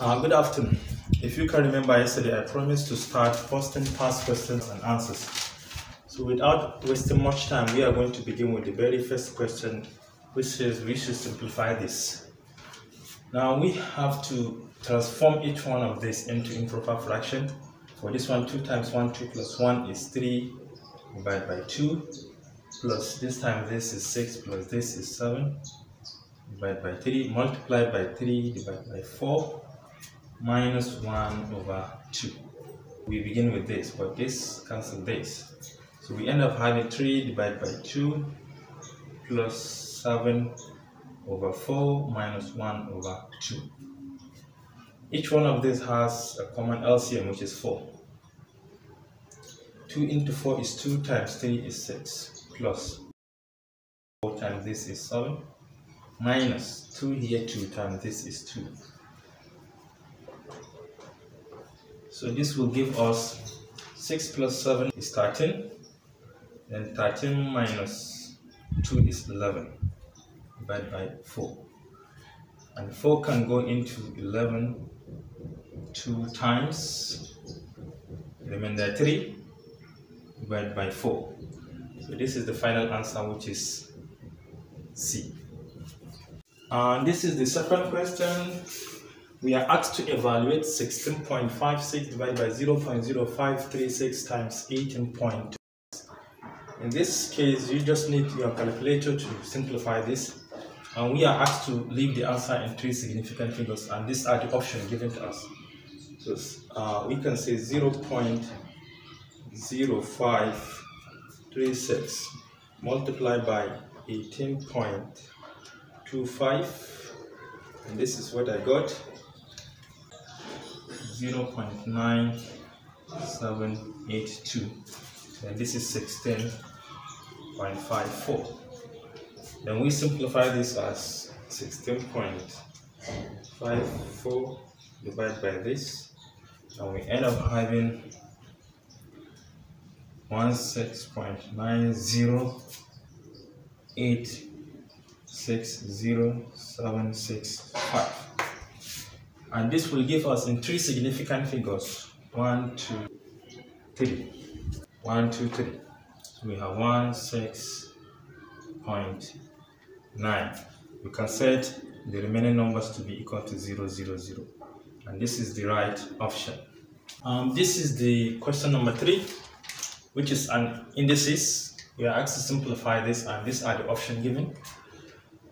Uh, good afternoon. If you can remember yesterday, I promised to start posting past questions and answers. So without wasting much time, we are going to begin with the very first question, which is we should simplify this. Now we have to transform each one of this into improper fraction. For this one, 2 times 1, 2 plus 1 is 3 divided by 2, plus this time this is 6, plus this is 7, divided by 3, multiplied by 3, divided by 4, minus 1 over 2. We begin with this, but this cancel this. So we end up having 3 divided by 2 plus 7 over 4 minus 1 over 2. Each one of these has a common LCM which is 4. 2 into 4 is 2 times 3 is 6 plus 4 times this is 7 minus 2 here 2 times this is 2 So this will give us 6 plus 7 is 13. Then 13 minus 2 is 11 divided by 4. And 4 can go into 11 two times. Remainder 3 divided by 4. So this is the final answer which is C. And this is the second question we are asked to evaluate 16.56 divided by 0.0536 times 18.2. In this case, you just need your calculator to simplify this. And we are asked to leave the answer in three significant figures, and these are the options given to us. So uh, we can say 0.0536 multiplied by 18.25, and this is what I got 0.9782 and this is 16.54 then we simplify this as 16.54 divided by this and we end up having 16.9086075 and this will give us in three significant figures. One two three. One two three. So we have one six point nine. We can set the remaining numbers to be equal to zero zero zero. And this is the right option. Um, this is the question number three which is an indices. We are asked to simplify this and these are the options given.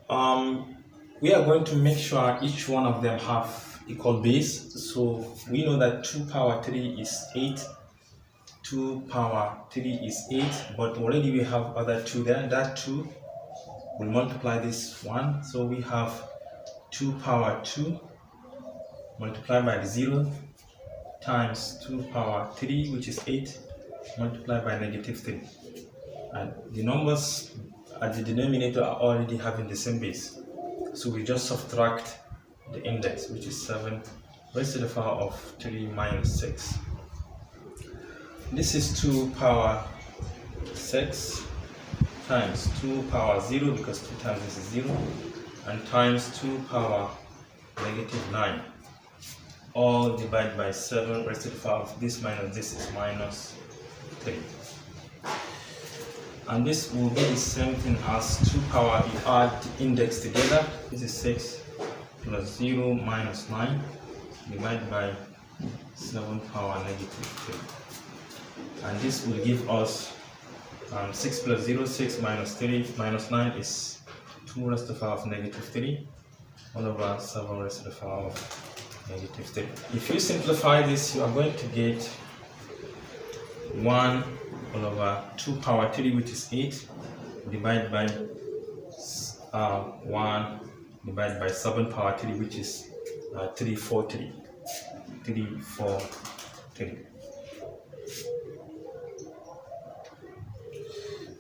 Um, we are going to make sure each one of them have equal base. So we know that 2 power 3 is 8. 2 power 3 is 8. But already we have other 2 there. That 2 will multiply this 1. So we have 2 power 2 multiplied by the 0 times 2 power 3 which is 8 multiplied by negative 3 and the numbers at the denominator are already having the same base so we just subtract the index which is 7 raised to the power of 3 minus 6 this is 2 power 6 times 2 power 0 because 2 times this is 0 and times 2 power negative 9 all divided by 7 raised to the power of this minus this is minus 3 and this will be the same thing as 2 power you add the index together this is 6 plus 0 minus 9 divided by 7 power negative 3 and this will give us um, 6 plus 0 6 minus 3 minus 9 is 2 raised to the power of negative 3 1 over 7 raised to the power of negative 3 if you simplify this you are going to get 1 all over 2 power 3 which is 8 divided by uh, 1 divided by 7 power 3 which is uh, 343 343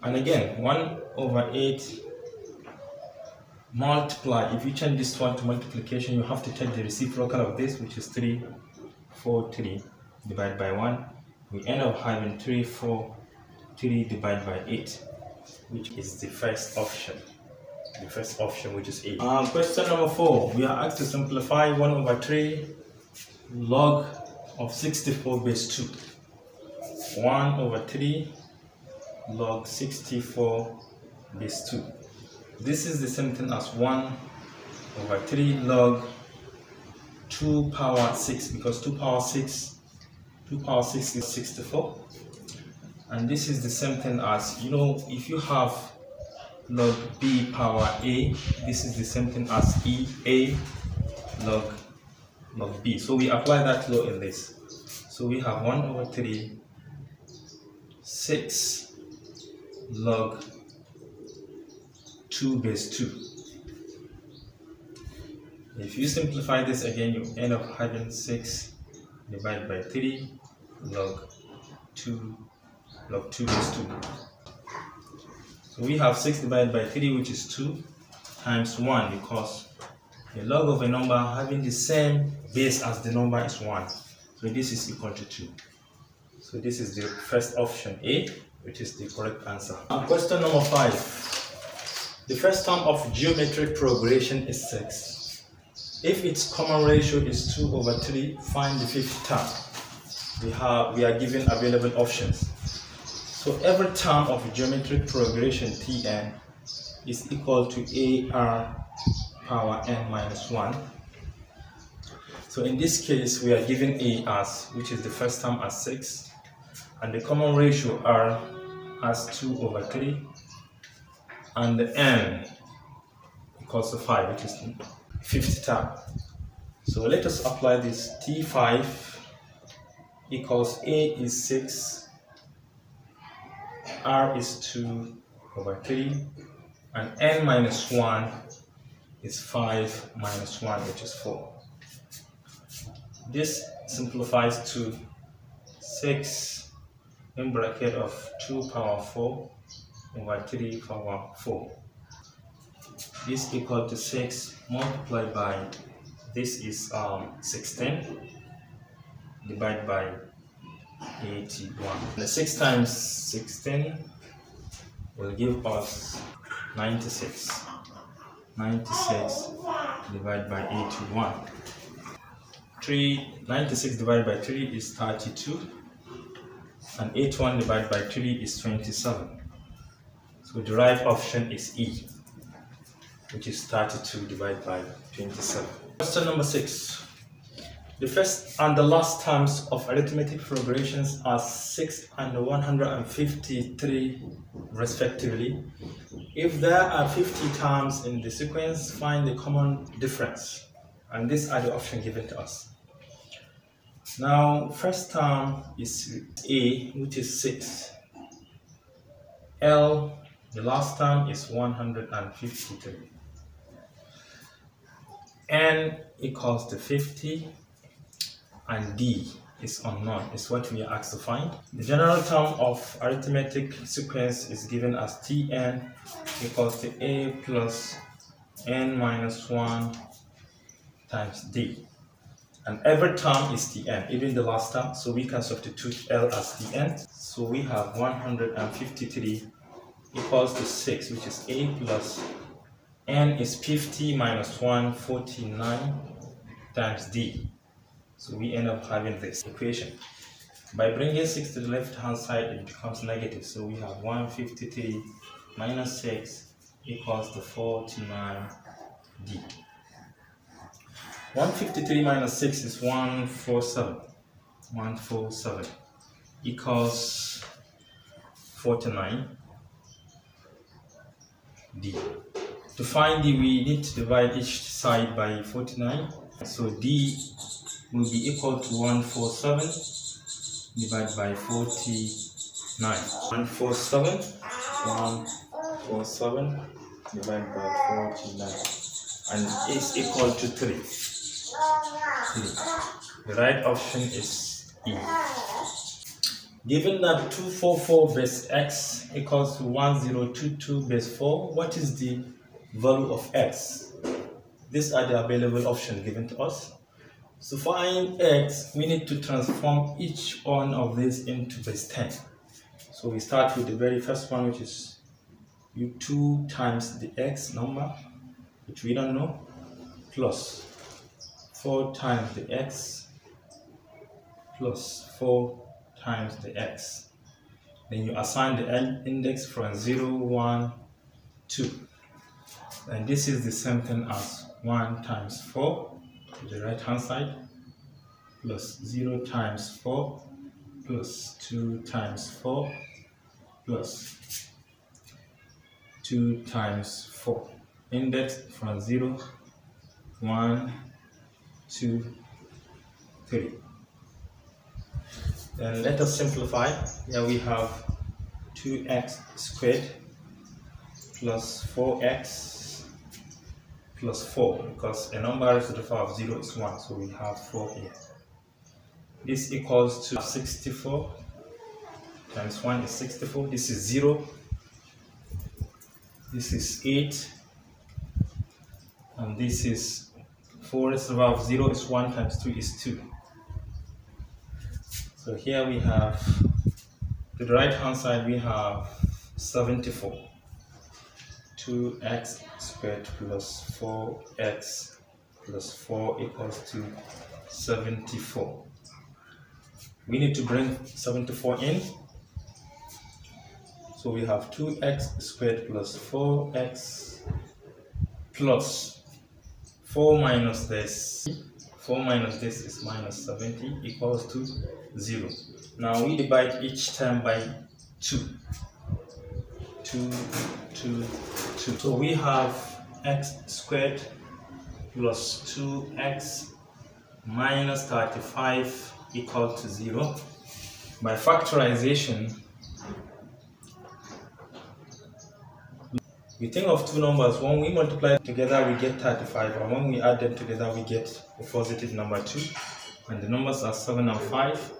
and again 1 over 8 multiply. If you change this one to multiplication you have to take the reciprocal of this which is 3 4 3 divided by 1 we end up having 3 4 3 divided by 8 which is the first option the first option which is 8. Um, question number 4. We are asked to simplify 1 over 3 log of 64 base 2. 1 over 3 log 64 base 2. This is the same thing as 1 over 3 log 2 power 6 because 2 power 6 2 power 6 is 64 and this is the same thing as you know if you have log b power a this is the same thing as e a log log b. So we apply that law in this. So we have 1 over 3 6 log 2 base 2 if you simplify this again you end up having 6 divided by 3 log 2 log 2 base 2 so we have 6 divided by 3 which is 2 times 1 because the log of a number having the same base as the number is 1. So this is equal to 2. So this is the first option A which is the correct answer. And question number 5. The first term of geometric progression is 6. If its common ratio is 2 over 3, find the fifth term. We, have, we are given available options. So every term of geometric progression Tn is equal to AR power n minus 1. So in this case, we are given A as, which is the first term as 6, and the common ratio R as 2 over 3, and the n equals to 5, which is fifth term. So let us apply this T5 equals A is 6 r is 2 over 3 and n minus 1 is 5 minus 1 which is 4. This simplifies to 6 in bracket of 2 power 4 over 3 power 4. This equal to 6 multiplied by this is um, 16 divided by 81. The 6 times 16 will give us 96. 96 divided by 81. 3, 96 divided by 3 is 32 and 81 divided by 3 is 27. So the right option is E, which is 32 divided by 27. Question number 6. The first and the last terms of arithmetic progressions are 6 and 153 respectively. If there are 50 terms in the sequence, find the common difference. And these are the options given to us. Now, first term is A, which is 6. L, the last term is 153. N equals to 50 and D is unknown, is what we are asked to find. The general term of arithmetic sequence is given as Tn equals to A plus n minus 1 times D. And every term is Tn, even the last term, so we can substitute L as Tn. So we have 153 equals to 6, which is A plus n is 50 minus 1, 49 times D. So we end up having this equation. By bringing 6 to the left hand side, it becomes negative. So we have 153 minus 6 equals the 49d. 153 minus 6 is 147. 147 equals 49 d. To find d, we need to divide each side by 49. So d will be equal to 147 divided by 49. 147, 147 divided by 49 and is equal to 3. 3. The right option is E. Given that 244 base x equals to 1022 base 4, what is the value of x? These are the available options given to us. So find x, we need to transform each one of these into base 10. So we start with the very first one, which is u2 times the x number, which we don't know, plus 4 times the x plus 4 times the x. Then you assign the index from 0, 1, 2. And this is the same thing as 1 times 4 to the right hand side plus 0 times 4 plus 2 times 4 plus 2 times 4. Index from 0, 1, 2, 3. Then let us simplify. Here we have 2x squared plus 4x plus 4 because a number raised to the power of 0 is 1 so we have 4 here. This equals to 64 times 1 is 64. This is 0. This is 8. And this is 4 raised to the power of 0 is 1 times 2 is 2. So here we have, to the right hand side we have 74. 2x squared plus 4x plus 4 equals to 74. We need to bring 74 in. So we have 2x squared plus 4x plus 4 minus this 4 minus this is minus 70 equals to 0. Now we divide each term by 2. 2, 2, 2. So we have x squared plus 2x minus 35 equal to 0. By factorization, we think of two numbers. When we multiply together, we get 35. And when we add them together, we get a positive number 2. And the numbers are 7 and 5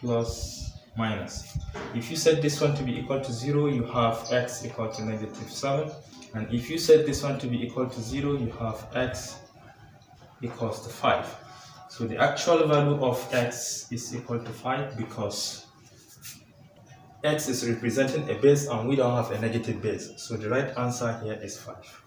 plus minus. If you set this one to be equal to 0, you have x equal to negative 7. And if you set this one to be equal to 0, you have x equals to 5. So the actual value of x is equal to 5 because x is representing a base and we don't have a negative base. So the right answer here is 5.